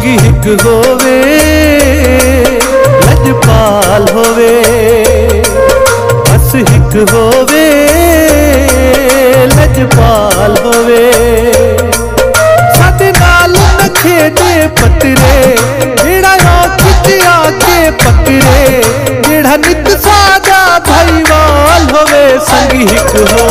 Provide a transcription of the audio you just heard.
संगी हिक होवे, लजपाल होवे। बस हिक होवे, लजपाल होवे। साथे नाल न खेडे पतरे जेड़ा यो खिचिया के पतरे जेड़ा नित सादा भाईवाल होवे, संगी हिक होवे।